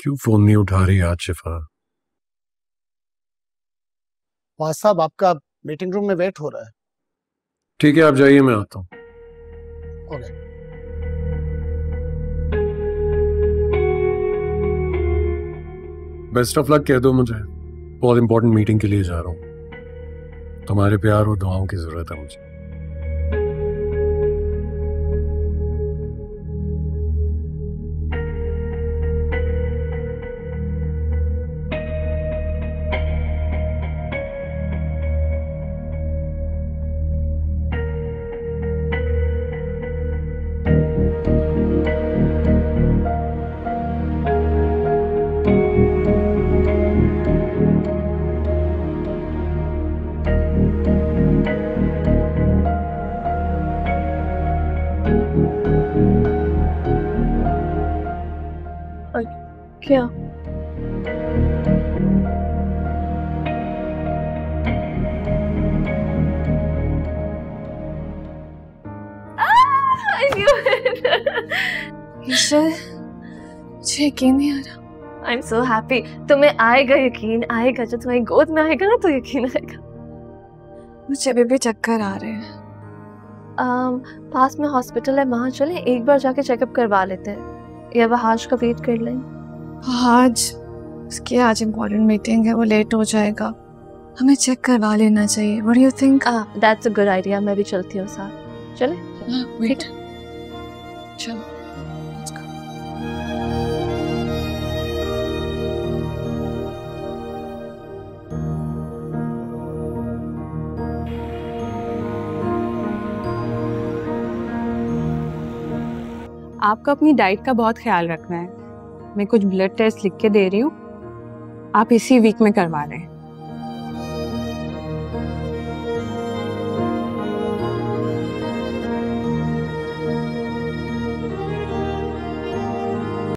क्यों फ़ोन नहीं उठा रही आज शिफा? वाह साहब आपका मीटिंग रूम में वेट हो रहा है। ठीक है आप जाइए मैं आता हूँ। बेस्ट ऑफ़ लक कह दो मुझे। बहुत इंपॉर्टेंट मीटिंग के लिए जा रहा हूँ। तुम्हारे प्यार और दुआओं की ज़रूरत है मुझे। क्या। ईशर मुझे यकीन नहीं आ रहा। आई एम सो हैप्पी तुम्हें आएगा यकीन आएगा। जब तुम्हारी गोद में आएगा ना तो यकीन आएगा। मुझे अभी भी चक्कर आ रहे हैं। um, पास में हॉस्पिटल है वहाँ चले एक बार जाके चेकअप करवा लेते हैं। या वह आज का वेट कर लें। आज उसकी आज इम्पोर्टेंट मीटिंग है वो लेट हो जाएगा। हमें चेक करवा लेना चाहिए। What you think that's a good idea मैं भी चलती हूँ साथ। चले? वेट चलो आपको अपनी डाइट का बहुत ख्याल रखना है। मैं कुछ ब्लड टेस्ट लिख के दे रही हूँ। आप इसी वीक में करवा लें